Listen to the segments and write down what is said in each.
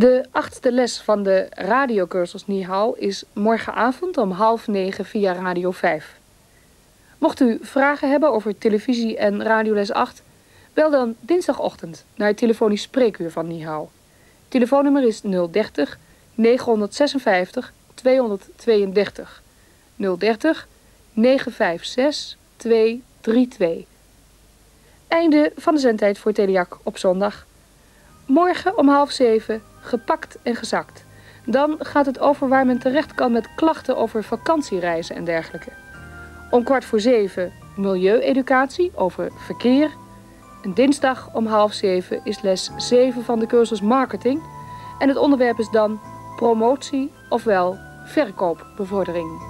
De achtste les van de radiocursus Nihao is morgenavond om half negen via Radio 5. Mocht u vragen hebben over televisie en radioles 8, bel dan dinsdagochtend naar het telefonisch spreekuur van Nihao. Telefoonnummer is 030 956 232. 030 956 232. Einde van de zendtijd voor Teliak op zondag. Morgen om half zeven, gepakt en gezakt. Dan gaat het over waar men terecht kan met klachten over vakantiereizen en dergelijke. Om kwart voor zeven milieueducatie over verkeer. En dinsdag om half zeven is les 7 van de cursus marketing. En het onderwerp is dan promotie ofwel verkoopbevordering.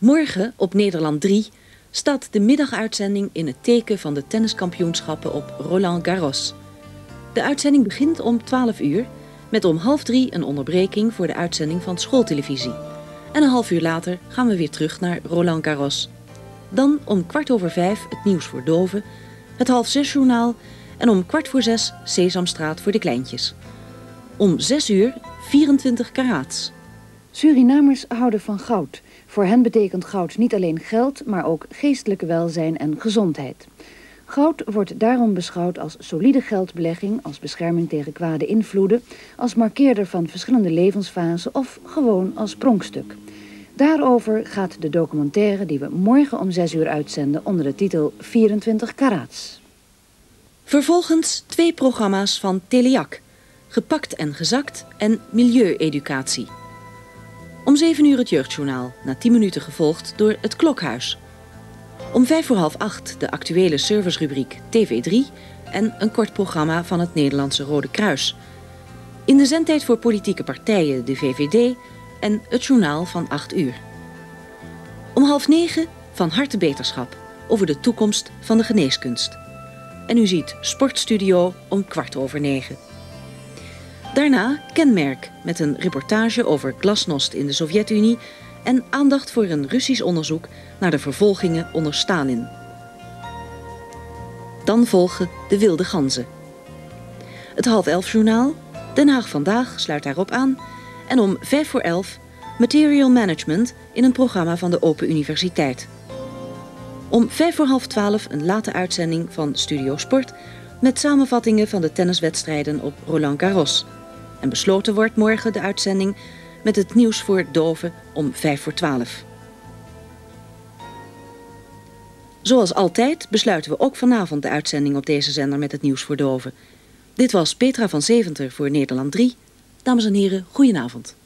Morgen op Nederland 3 staat de middaguitzending in het teken van de tenniskampioenschappen op Roland Garros. De uitzending begint om 12 uur met om half drie een onderbreking voor de uitzending van schooltelevisie. En een half uur later gaan we weer terug naar Roland Garros. Dan om kwart over vijf het nieuws voor doven, het half zes journaal en om kwart voor zes Sesamstraat voor de kleintjes. Om zes uur 24 karaats. Surinamers houden van goud. Voor hen betekent goud niet alleen geld, maar ook geestelijk welzijn en gezondheid. Goud wordt daarom beschouwd als solide geldbelegging, als bescherming tegen kwade invloeden, als markeerder van verschillende levensfasen of gewoon als pronkstuk. Daarover gaat de documentaire die we morgen om 6 uur uitzenden onder de titel 24 karats. Vervolgens twee programma's van Teleak, Gepakt en Gezakt en Milieueducatie. Om 7 uur het jeugdjournaal, na 10 minuten gevolgd door het klokhuis. Om vijf voor half acht de actuele servicerubriek TV3 en een kort programma van het Nederlandse Rode Kruis. In de zendtijd voor politieke partijen de VVD en het journaal van 8 uur. Om half negen van harte beterschap over de toekomst van de geneeskunst. En u ziet Sportstudio om kwart over negen. Daarna Kenmerk met een reportage over glasnost in de Sovjet-Unie en aandacht voor een Russisch onderzoek naar de vervolgingen onder Stalin. Dan volgen de wilde ganzen. Het half elf journaal, Den Haag Vandaag sluit daarop aan en om vijf voor elf Material Management in een programma van de Open Universiteit. Om vijf voor half twaalf een late uitzending van Studio Sport met samenvattingen van de tenniswedstrijden op Roland Garros. En besloten wordt morgen de uitzending met het nieuws voor doven om 5 voor 12. Zoals altijd besluiten we ook vanavond de uitzending op deze zender met het nieuws voor doven. Dit was Petra van Zeventer voor Nederland 3. Dames en heren, goedenavond.